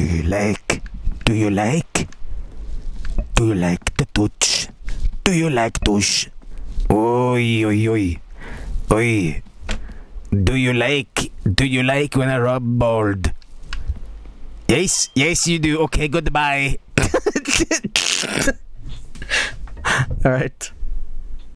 Do you like? Do you like? Do you like the touch? Do you like touch? Oi, oi, oi. Oi. Do you like? Do you like when I rub bald? Yes, yes, you do. Okay, goodbye. All right.